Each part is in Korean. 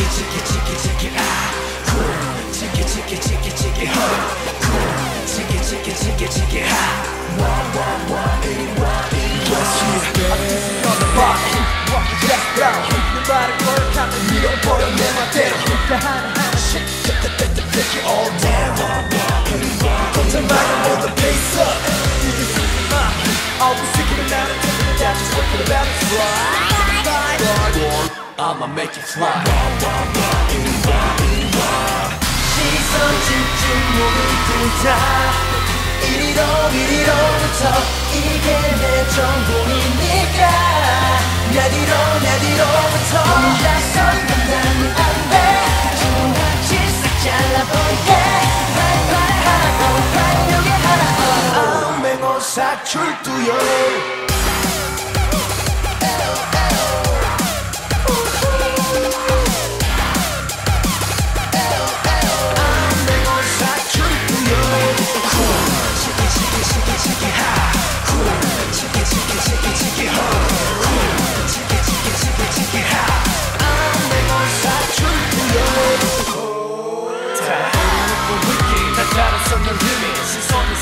치기 치기 치기 치기 아 cool 치기 치기 치기 치기 하 cool 치기 치기 치기 치기 하 와와와 이리 와 이리 와 on the bar Walk the jack down 내 말을 거역하면 밀어버려 내 맘대로 다 하나 하나씩 Take it all down 거짓말은 모두 pace up 이게 쓰지마 I'll be sick of it now taking it down just working about it fly I'ma make it fly 시선 집중 모두 다 이리로 이리로부터 이게 내 전공이니까 내 뒤로 내 뒤로부터 혼자서 간다면 안돼 종같이 싹 잘라버리게 발발하고 발육에 하라고 맹호사 출두요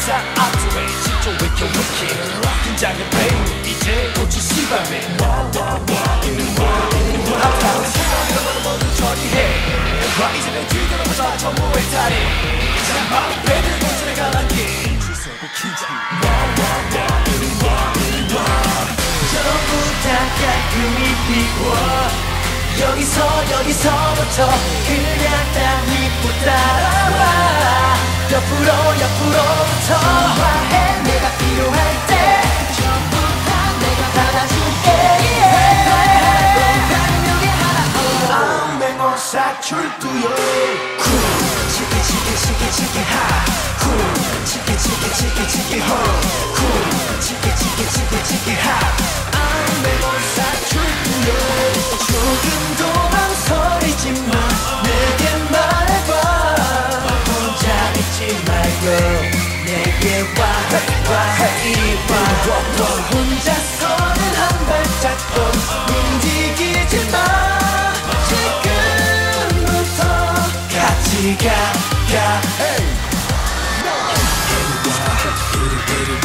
싹 앞쪽에 with your wicked 긴장의 pain 이제 고치 시밤에. 여기서 여기서부터 그냥 다 믿고 따라와 옆으로 옆으로부터 화해 내가 필요할 때 전부 다 내가 받아줄게 발명의 하나 맹호사 출두요 치기 치기 치기 치기 하 cool. 치기 치기 치기 치기 호 cool. 치기 치기 치기 치기 하 혼자서는 한 발짝도 움직이지 마. 지금부터 같이 가가.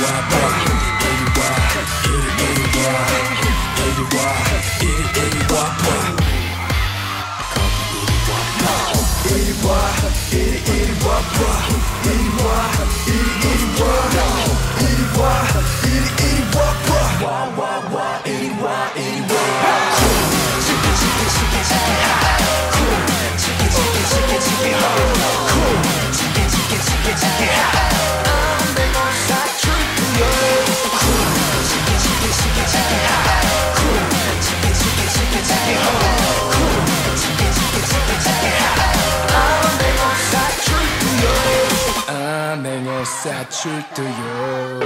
아 맹어사 출두요